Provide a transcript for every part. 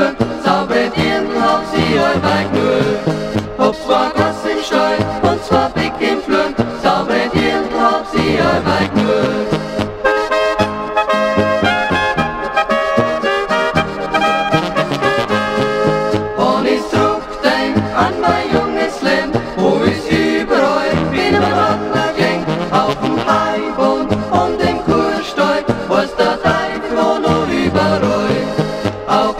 Schule, sau mit ihren auf sie ein Weigmüll. Ob's zwar das im Stein und zwar big im Flöck, sau mit ihren auf sie euer Weigmüll. Und ich zurück an mein junges Leben, wo ich überall bin im Wandergang, auf dem Heimboden und dem Kursteig, was da Teufel noch überall. Auf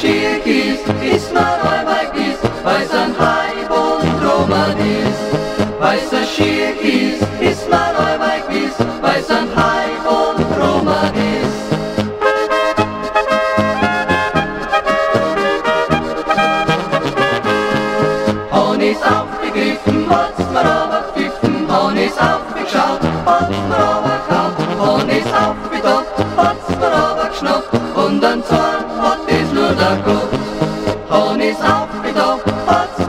Schierkis ist mein Weiberkis, weißer Weib und Romadis. Weißer Schierkis ist mein Weiberkis, weißer Weib und Romadis. Honis aufgegriffen, Holzmann. off we go. What's